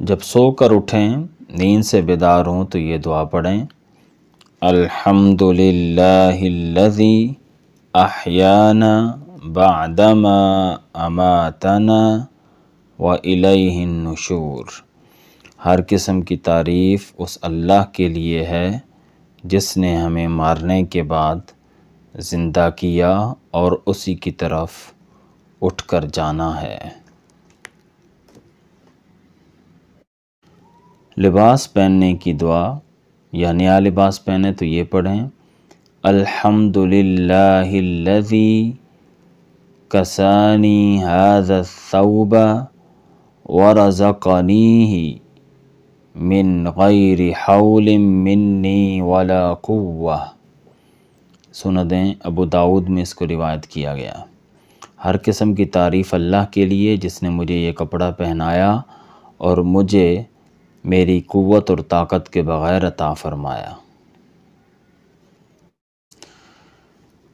جب سو کر اٹھیں، نیند سے بیدار ہوں تو یہ دعا پڑھیں الحمد للہ الذی احیانا بعدما اماتنا و الیہ النشور۔ ہر قسم کی تعریف اس اللہ کے لیے ہے جس نے ہمیں مارنے کے بعد زندہ کیا اور اسی کی طرف اٹھ کر جانا ہے۔ لباس پہننے کی دعا، یا نیا لباس پہنے تو یہ پڑھیں الحمد للہ الذی کسانی هذا الثوب ورزقنیہ من غیر حول منی ولا قوہ سندیں ابو داود میں اس کو روایت کیا گیا۔ ہر قسم کی تعریف اللہ کے لیے، جس نے مجھے یہ کپڑا پہنایا اور مجھے میری قوت اور طاقت کے بغیر عطا فرمایا۔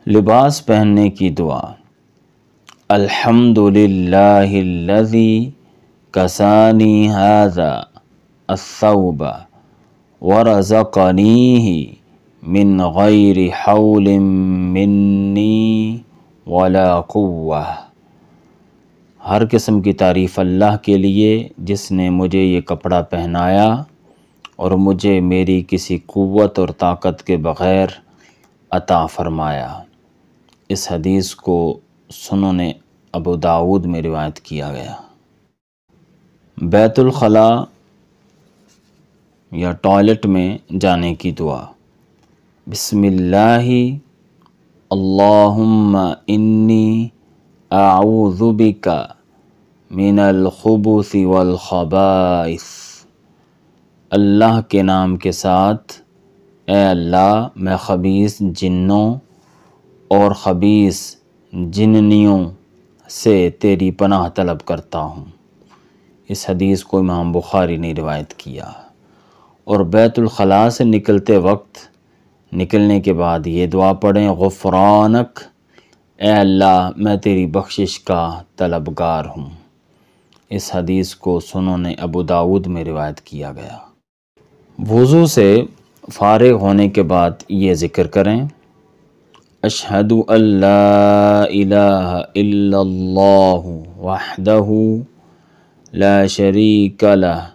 لباس پہننے کی دعا۔ الحمد للہ الذی کسانی هذا الثوب ورزقنیہ من غیر حول منی ولا قوہ ہر قسم کی تعریف اللہ کے لیے، جس نے مجھے یہ کپڑا پہنایا اور مجھے میری کسی قوت اور طاقت کے بغیر عطا فرمایا۔ اس حدیث کو سنوں نے ابو داود میں روایت کیا گیا۔ بیت الخلاء یا ٹوائلٹ میں جانے کی دعا۔ بسم اللہ، اللہم انی اعوذ بکا من الخبث والخبائث. اللہ کے نام کے ساتھ اے اللہ، میں خبیث جنوں اور خبیث جننیوں سے تیری پناہ طلب کرتا ہوں۔ اس حدیث کو امام بخاری نے روایت کیا۔ اور بیت الخلاء سے نکلتے وقت، نکلنے کے بعد یہ دعا پڑھیں، غفرانک اے اللہ، میں تیری بخشش کا طلبگار ہوں۔ اس حدیث کو سنوں نے ابو داود میں روایت کیا گیا۔ وضو سے فارغ ہونے کے بعد یہ ذکر کریں۔ اشہد اللہ الہ الا اللہ وحدہ لا شریک لہ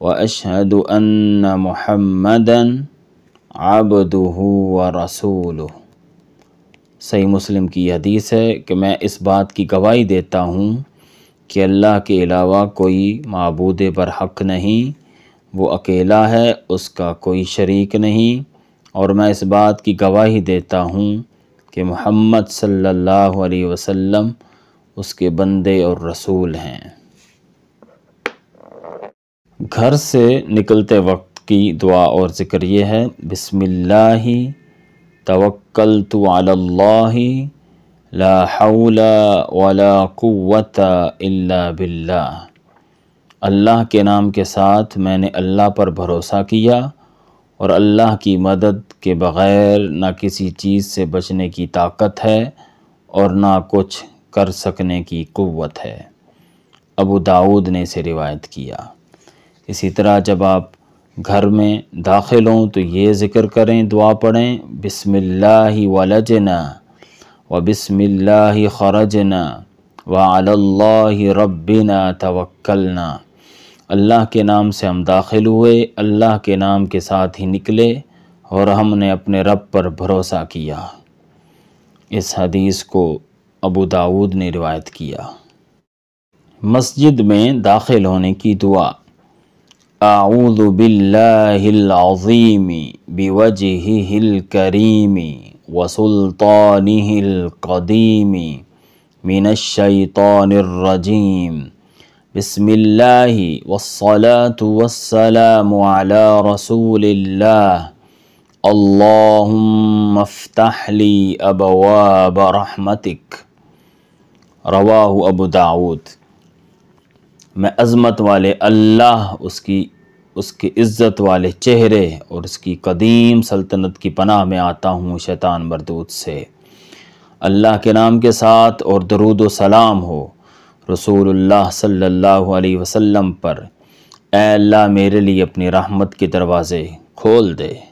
واشهد ان محمدا عبده ورسوله صحیح مسلم کی حدیث ہے کہ میں اس بات کی گواہی دیتا ہوں کہ اللہ کے علاوہ کوئی معبود پر حق نہیں، وہ اکیلا ہے، اس کا کوئی شریک نہیں۔ اور میں اس بات کی گواہی دیتا ہوں کہ محمد صلی اللہ علیہ وسلم اس کے بندے اور رسول ہیں۔ گھر سے نکلتے وقت کی دعا اور ذکر یہ ہے، بسم اللہ توقع توکلت علی اللہ، لا حول ولا قوت الا باللہ۔ اللہ کے نام کے ساتھ میں نے اللہ پر بھروسہ کیا اور اللہ کی مدد کے بغیر نہ کسی چیز سے بچنے کی طاقت ہے اور نہ کچھ کر سکنے کی قوت ہے۔ ابو داود نے اسے روایت کیا۔ اسی طرح جب آپ گھر میں داخل ہوں تو یہ ذکر کریں، دعا پڑھیں، بسم اللہ ولجنا و بسم اللہ خرجنا و اللہ ربنا توکلنا۔ اللہ کے نام سے ہم داخل ہوئے، اللہ کے نام کے ساتھ ہی نکلے اور ہم نے اپنے رب پر بھروسہ کیا۔ اس حدیث کو ابو داود نے روایت کیا۔ مسجد میں داخل ہونے کی دعا۔ اعوذ باللہ العظیم بوجہہ الکریم وسلطانہ القدیم من الشیطان الرجیم بسم اللہ والصلاة والسلام على رسول اللہ اللہم افتح لی ابواب رحمتک رواہ ابو داود. میں عظمت والے اللہ اس کی اس کے عزت والے چہرے اور اس کی قدیم سلطنت کی پناہ میں آتا ہوں شیطان مردود سے۔ اللہ کے نام کے ساتھ اور درود و سلام ہو رسول اللہ صلی اللہ علیہ وسلم پر۔ اے اللہ میرے لیے اپنی رحمت کے دروازے کھول دے۔